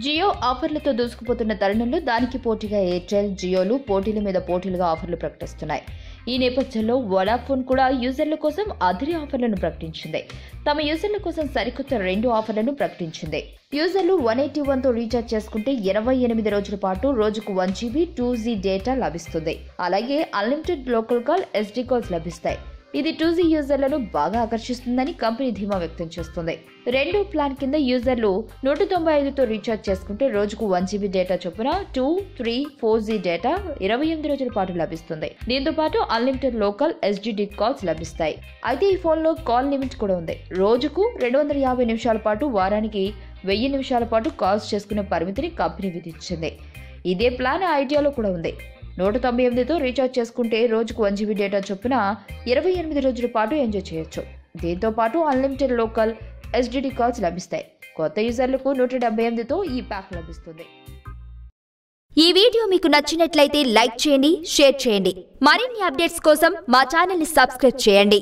జియో ఆఫర్లతో దూసుకుపోతున్న తరుణంలో దానికి పోటీగా ఎయిర్టెల్ జియోలు పోటీల మీద పోటీలుగా ఆఫర్లు ప్రకటిస్తున్నాయి. ఈ నేపథ్యంలో వడాఫోన్ కూడా యూజర్ల కోసం అదిరి ఆఫర్లను ప్రకటించింది. తమ యూజర్ల కోసం సరికొత్త రెండు ఆఫర్లను ప్రకటించింది. యూజర్లు వన్ ఎయిటీ వన్తో రీఛార్జ్ చేసుకుంటే ఇరవై ఎనిమిది రోజుల పాటు రోజుకు one GB two G data లభిస్తుంది. అలాగే unlimited local call STD calls లభిస్తాయి. ఇది టూ జీ యూజర్లను బాగా ఆకర్షిస్తుందని కంపెనీ ధీమా వ్యక్తం చేస్తుంది. రెండో ప్లాన్ కింద యూజర్లు నూట తొంభై ఐదుతో రీఛార్జ్ చేసుకుంటే రోజుకు వన్ జీబీ డేటా చొప్పున two three four G data ఇరవై ఎనిమిది రోజుల పాటు లభిస్తుంది. దీంతో పాటు అన్లిమిటెడ్ లోకల్ ఎస్జిడి కాల్స్ లభిస్తాయి. అయితే ఈ ఫోన్లో కాల్ లిమిట్ కూడా ఉంది. రోజుకు రెండు వందల యాభై నిమిషాల పాటు వారానికి వెయ్యి నిమిషాల పాటు కాల్స్ చేసుకునే పరిమితిని కంపెనీ విధించింది. ఇదే ప్లాన్ ఐడియాలో కూడా ఉంది. నూట తొంభై ఎనిమిదితో రీఛార్జ్ చేసుకుంటే రోజుకు వన్ జీబీ డేటా చొప్పున ఇరవై ఎనిమిది రోజుల పాటు ఎంజాయ్ చేయొచ్చు. దీంతో పాటు అన్లిమిటెడ్ లోకల్ ఎస్డిడి కాల్స్ లభిస్తాయి. కొత్త యూజర్లకు నూట డెబ్బై ఎనిమిదితో ఈ ప్యాక్ లభిస్తుంది. ఈ వీడియో మీకు నచ్చినట్లయితే లైక్ చేయండి షేర్ చేయండి. మరిన్ని అప్డేట్స్ కోసం మా ఛానల్ని సబ్స్క్రైబ్ చేయండి.